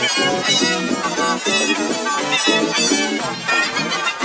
Thank you.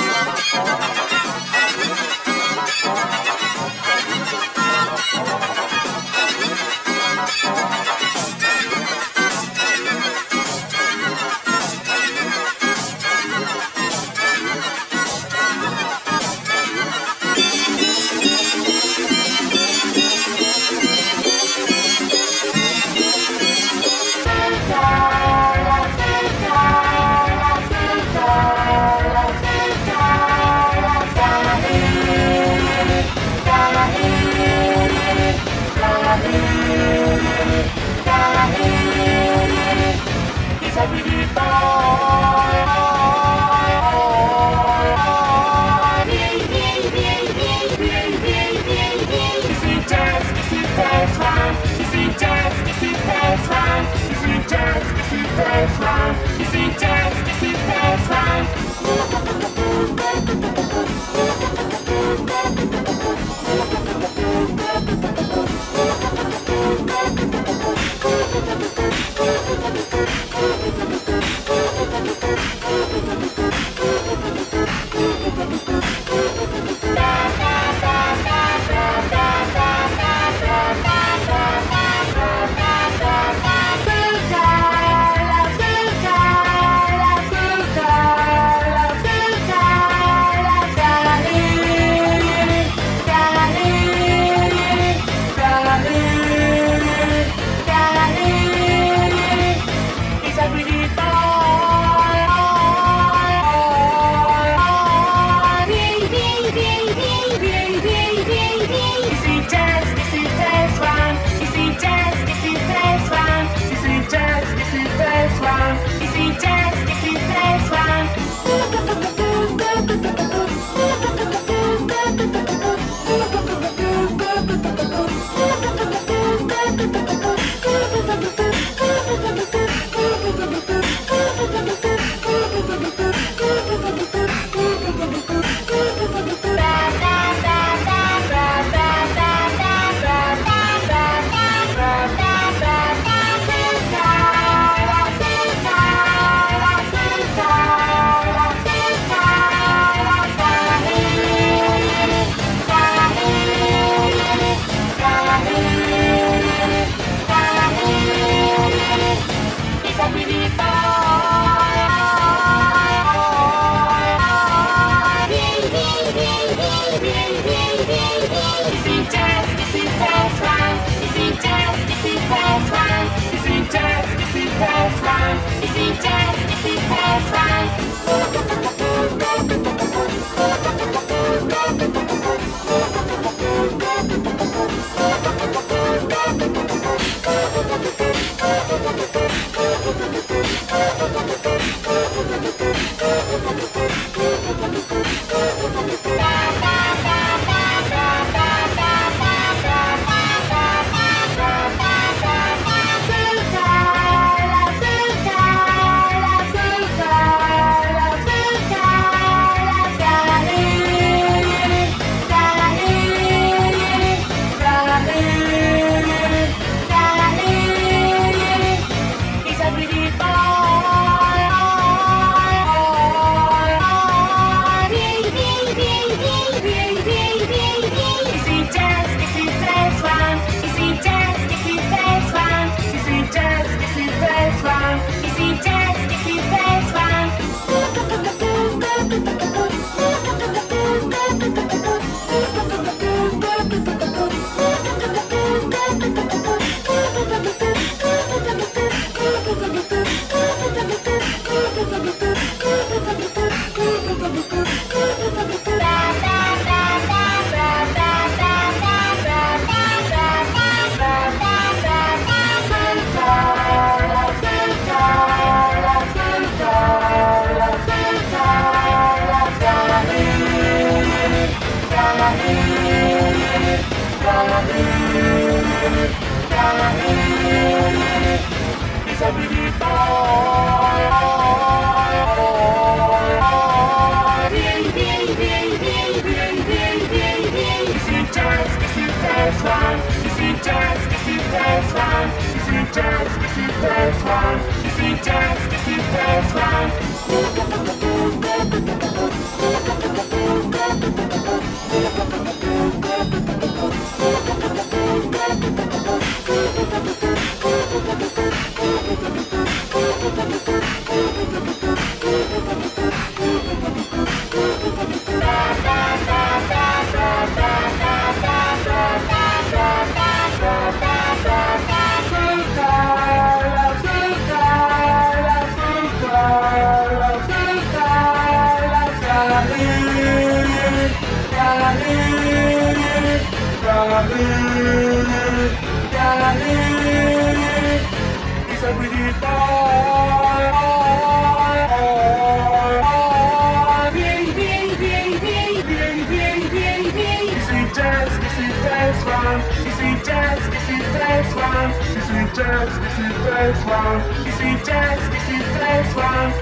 Thank dance, this is dance one. This is dance, this is dance one.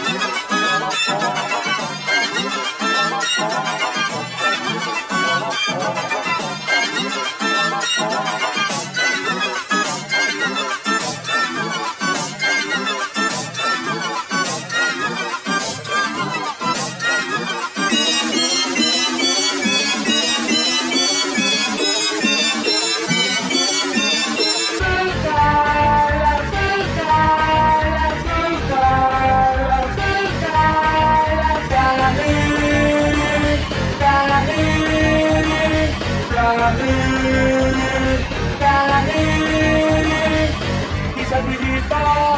I'm Thank you. Kami, kami, kisah digital.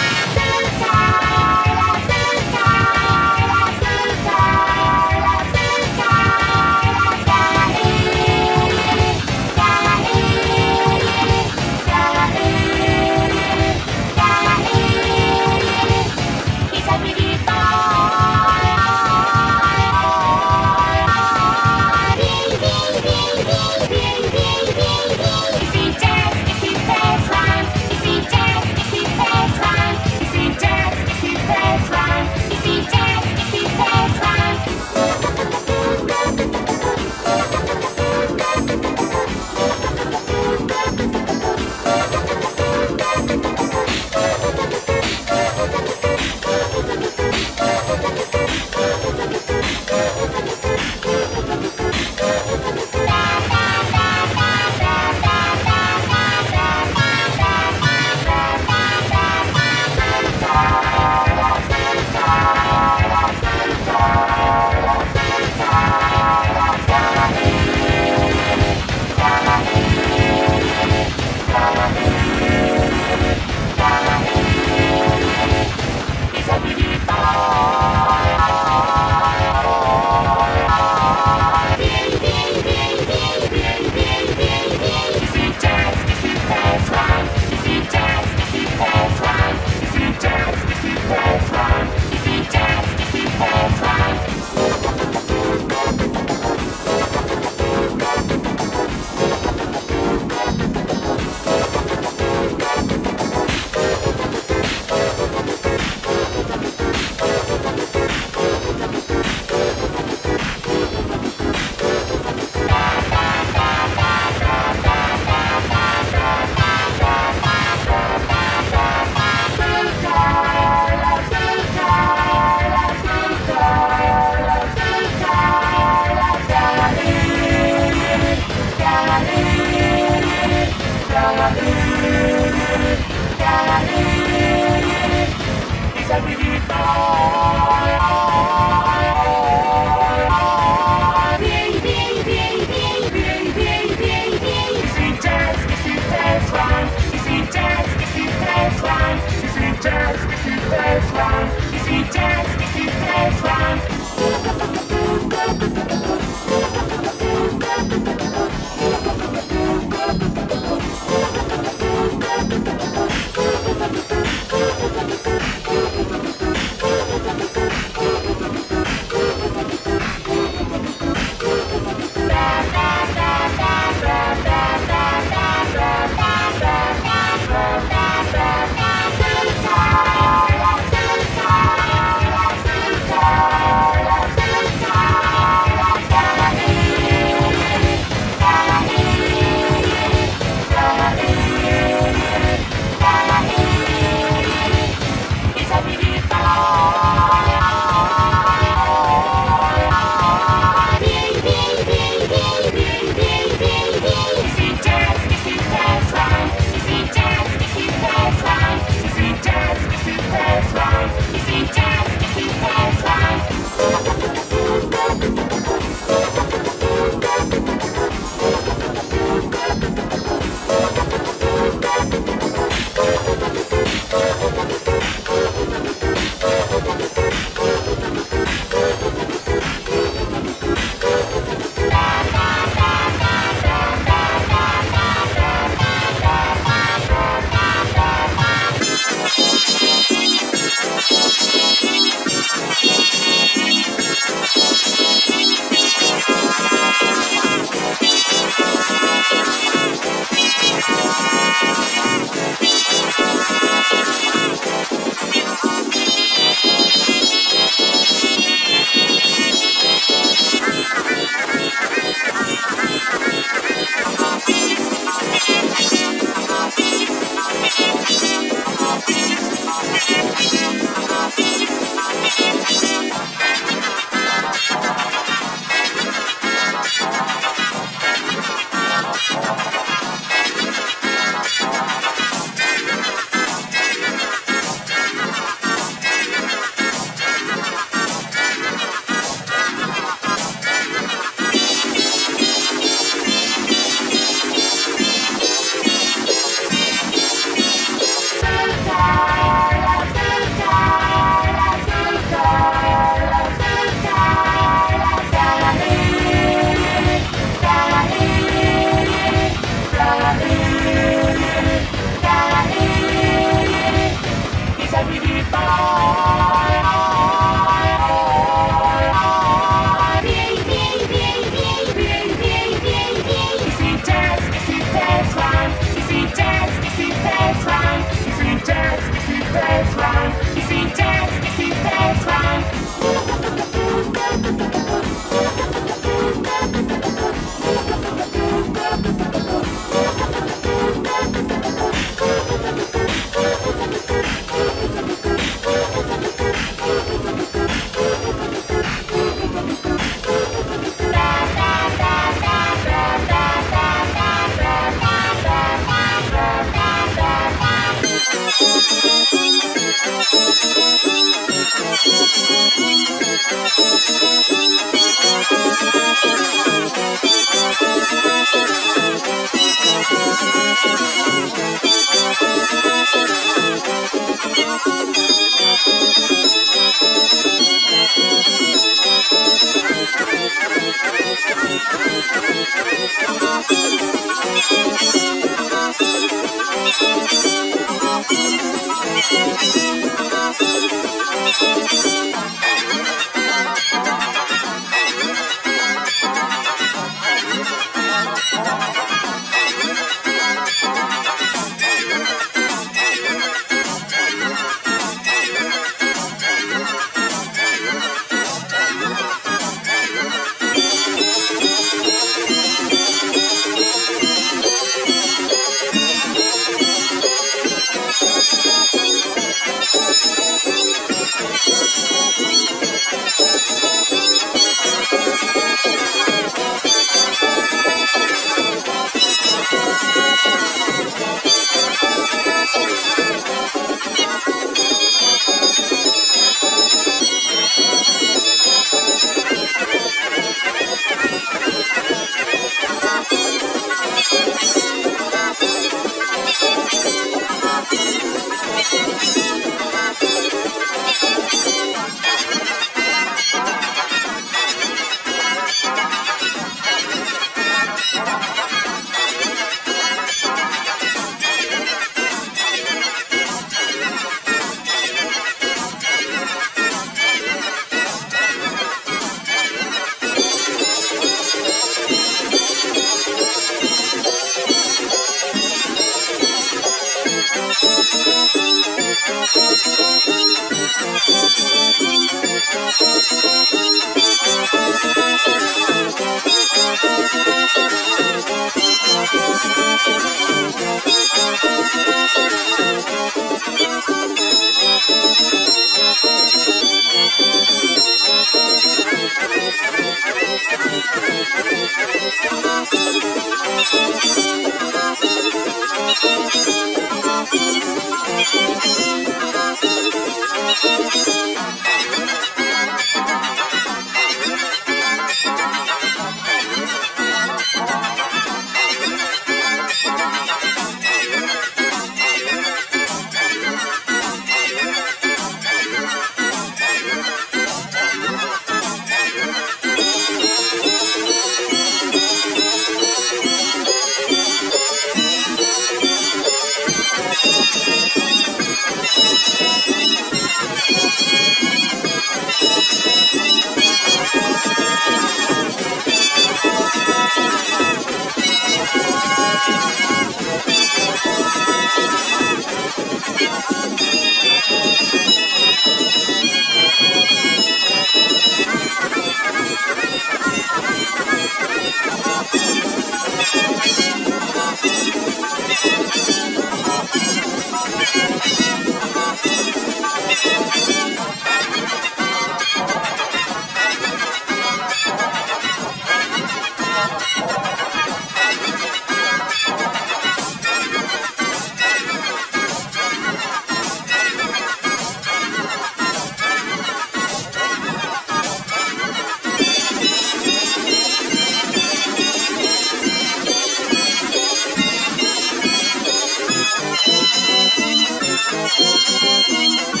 Música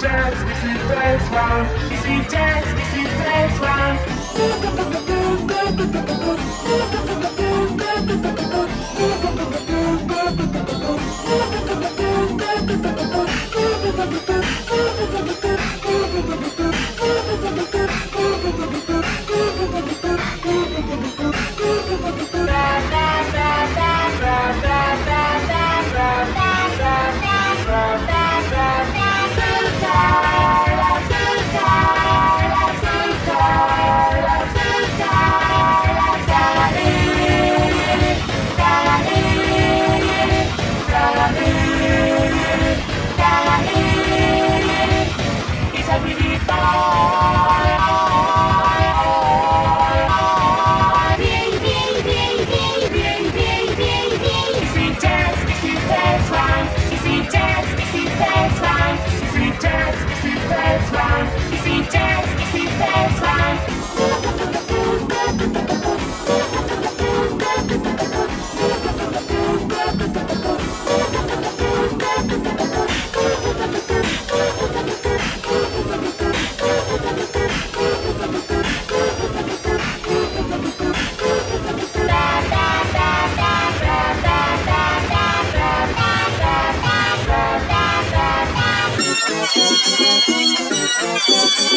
Jazz, this is first round. This is jazz, this is first round.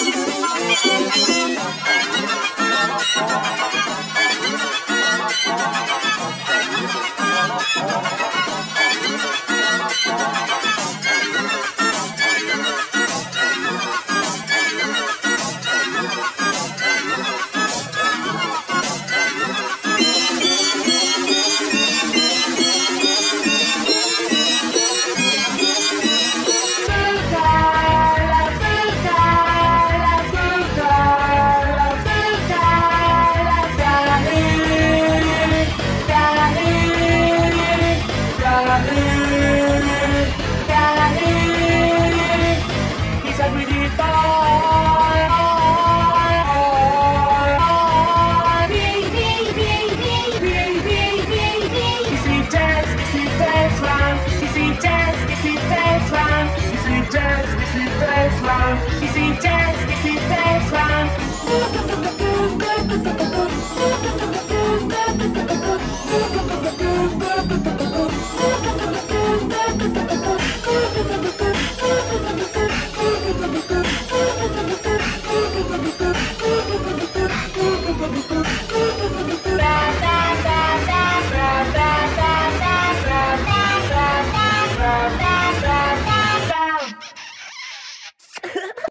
Thank you.